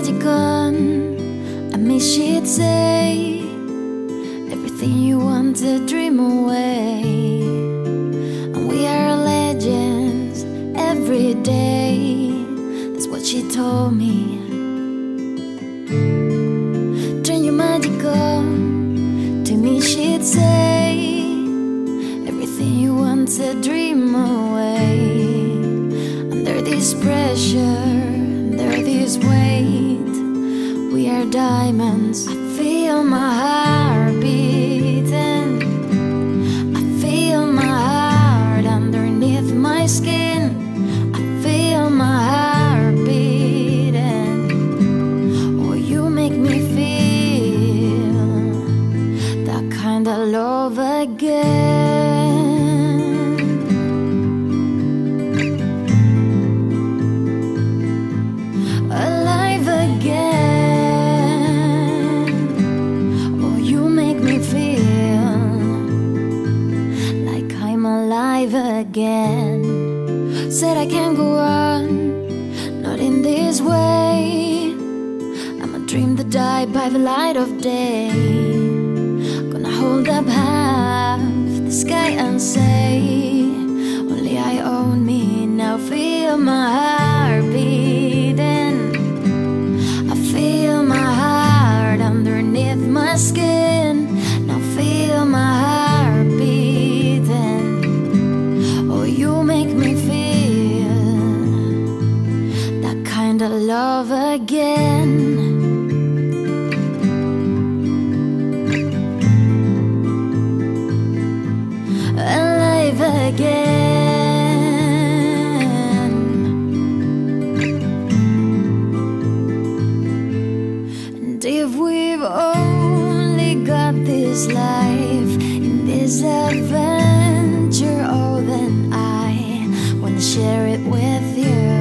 magic gun. I miss she'd say everything you want to dream away. And we are legends every day. That's what she told me. Turn your magic on. To me, she'd say everything you want to dream away. Under this pressure, under this weight, we are diamonds. I feel my heart beating. I feel my heart underneath my skin. I feel my heart beating. Oh, you make me feel that kind of love again. Alive again. Said I can't go on, not in this way. I'm a dream that died by the light of day. Gonna hold up half the sky and say, Only I own me now. Feel my heart find our love again. Alive again. And if we've only got this life in this adventure, oh, then I want to share it with you.